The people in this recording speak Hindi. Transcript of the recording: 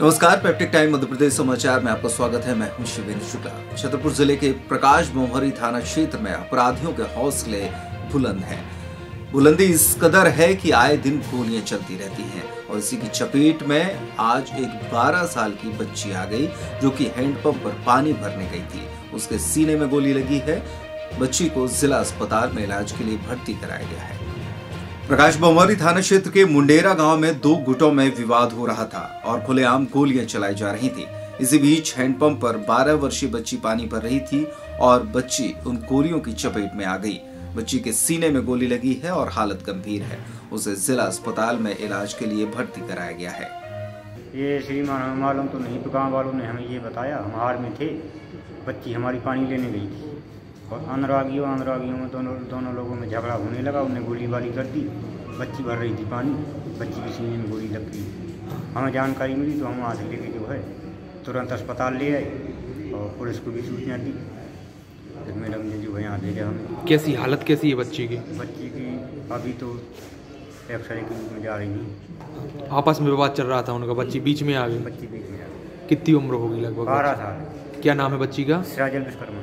नमस्कार पेप्टिक टाइम, मध्य प्रदेश समाचार में आपका स्वागत है। मैं हूँ शिवेंद्र शुक्ला। छतरपुर ज़िले के प्रकाश मोहरी थाना क्षेत्र में अपराधियों के हौसले बुलंद हैं। बुलंदी इस कदर है कि आए दिन गोलियाँ चलती रहती हैं और इसी की चपेट में आज एक 12 साल की बच्ची आ गई, जो कि हैंडपंप पर पानी भरने गई थी। उसके सीने में गोली लगी है। बच्ची को जिला अस्पताल में इलाज के लिए भर्ती कराया गया है। प्रकाश बमौरी थाना क्षेत्र के मुंडेरा गाँव में दो गुटों में विवाद हो रहा था और खुलेआम गोलियाँ चलाई जा रही थी। इसी बीच हैंडपंप पर 12 वर्षीय बच्ची पानी भर रही थी और बच्ची उन गोलियों की चपेट में आ गई। बच्ची के सीने में गोली लगी है और हालत गंभीर है। उसे जिला अस्पताल में इलाज के लिए भर्ती कराया गया है। ये श्रीमान मालूम तो नहीं तो गाँव वालों ने हमें ये बताया, हम हार में थे। बच्ची हमारी पानी लेने गई थी। और अनुरागियों अनुरागियों में दोनों दोनों लोगों में झगड़ा होने लगा। उन्हें गोलीबारी कर दी। बच्ची भर रही थी पानी। बच्ची के सीने में गोली लग गई। हमें जानकारी मिली तो हम वहाँ से लेके जो है तुरंत अस्पताल ले आए और पुलिस को भी सूचना दी। फिर मैडम ने जो है यहाँ भेजा हमें। कैसी हालत कैसी है बच्ची की? बच्ची की अभी तो एक्सरे के रूप में जा रही है आपस में विवाद चल रहा था उनका। बच्ची बीच में आ गई। बच्ची बीच में आ गई। कितनी उम्र होगी लगभग? बारह साल। क्या नाम है बच्ची का? सिराजल विश्वकर्मा